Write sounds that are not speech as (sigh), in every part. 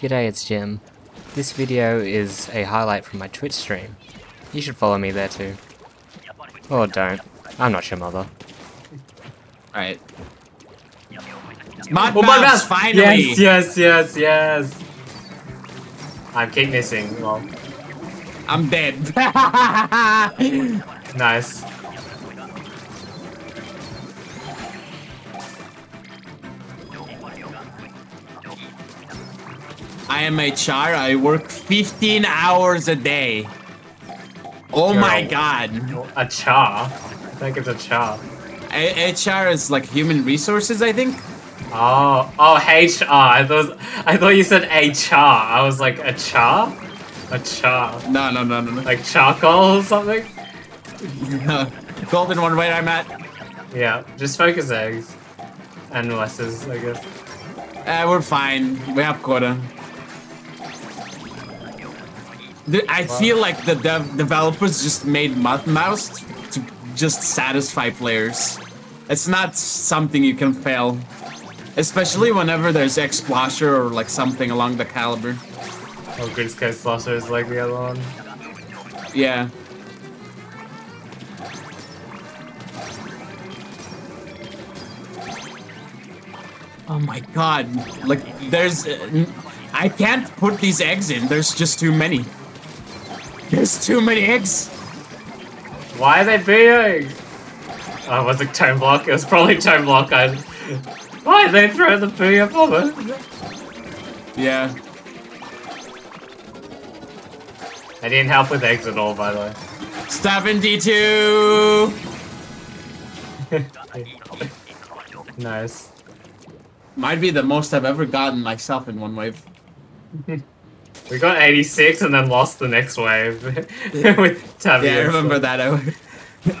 G'day, it's Jim. This video is a highlight from my Twitch stream. You should follow me there too. Or don't. I'm not your mother. Alright. Mod Oh my Mouse, finally! Yes, yes, yes, yes. I keep missing. Well, I'm dead. (laughs) nice. I am a char. I work 15 hours a day. Oh You're my a- god. A char. I think it's a char. A- HR is like human resources, I think. Oh, oh, HR. I thought I thought you said a char. I was like a char, a char, No, no, no, no, no. like charcoal or something. No. Golden one, where I'm at. Yeah, just focus eggs and Wesses, I guess. Uh, we're fine. We have quota. I feel like the dev developers just made Mouse to just satisfy players. It's not something you can fail. Especially whenever there's Explosher or like something along the caliber. Oh, good Coast Slosher is like the other one. Yeah. Oh my god. Like, there's. Uh, I can't put these eggs in. There's just too many. There's too many eggs. Why are they being? Oh, was it Toneblocc? It was probably Toneblocc. I... Why did they throw the booyah bomber? Yeah. I didn't help with eggs at all, by the way. Stop in D2! (laughs) Nice. Might be the most I've ever gotten myself in one wave. (laughs) We got 86 and then lost the next wave (laughs) with Tabby. Yeah, I remember that. I,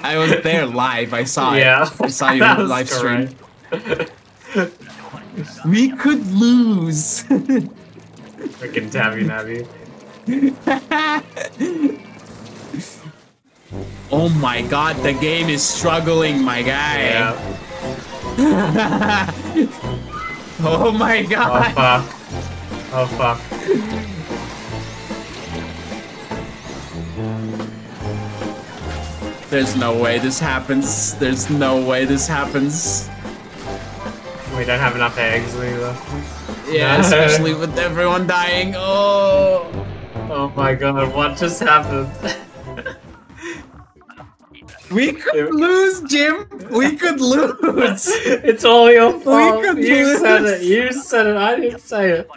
I was there live. I saw it. Yeah, I saw you (laughs) live stream. We could lose. Freaking Tabby Nabby. (laughs) oh my god, the game is struggling, my guy. Yeah. oh my god. Oh god. fuck. Oh fuck. There's no way this happens. There's no way this happens. We don't have enough eggs either. Yeah, No. especially with everyone dying. Oh. Oh my god, what just happened? (laughs) We could lose, Jim. We could lose. (laughs) it's all your fault. could You said it. You said it. I didn't say it.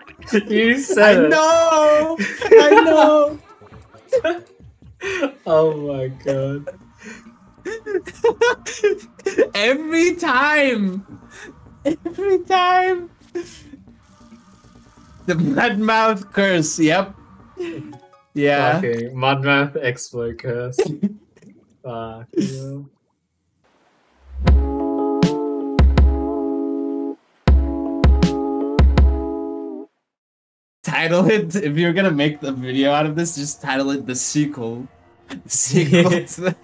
You I said it. know. (laughs) I know. Oh my god. Every time. Every time. The mudmouth curse. Yep. Yeah. Fucking Mudmouth Explode Curse. (laughs) Fuck. yeah. Title it. If you're gonna make the video out of this, just title it the sequel. The sequel (laughs) to the,